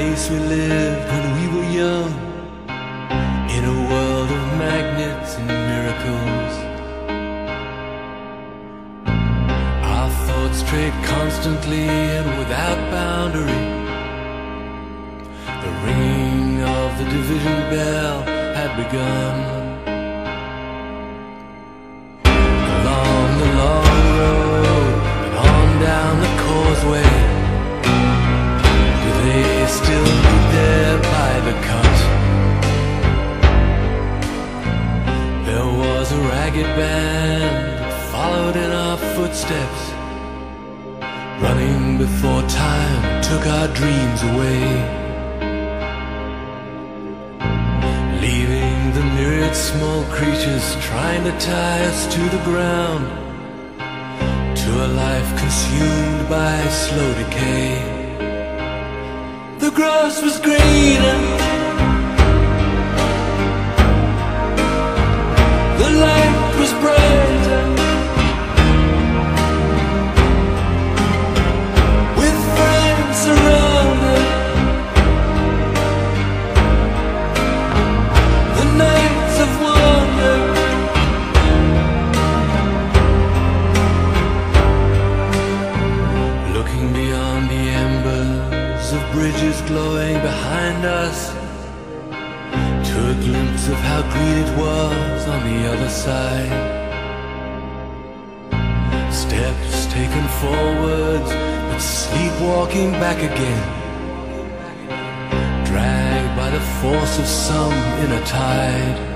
place we lived when we were young In a world of magnets and miracles. Our thoughts strayed constantly and without boundary. The ringing of the division bell had begun dreams away. Leaving the myriad small creatures trying to tie us to the ground. To a life consumed by slow decay. The grass was greener the embers of bridges glowing behind us. To a glimpse of how green it was on the other side. Steps taken forwards but sleepwalking back again. Dragged by the force of some inner tide.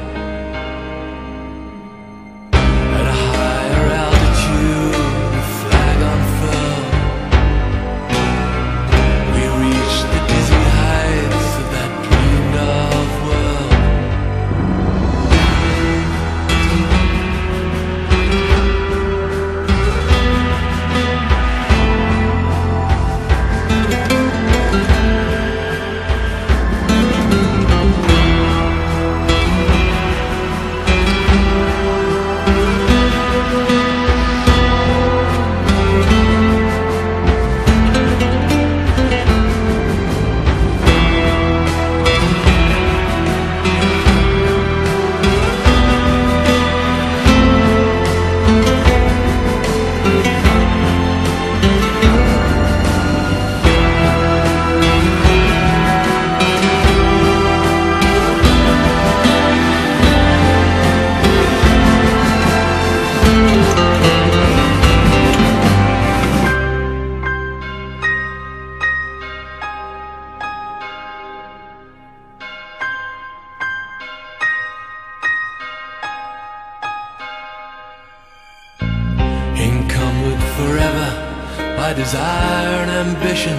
By desire and ambition.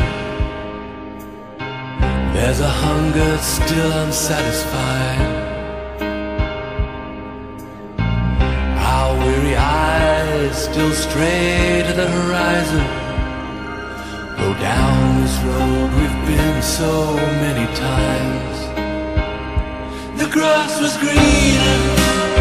There's a hunger still unsatisfied. Our weary eyes still stray to the horizon. Go down this road we've been so many times. The grass was green.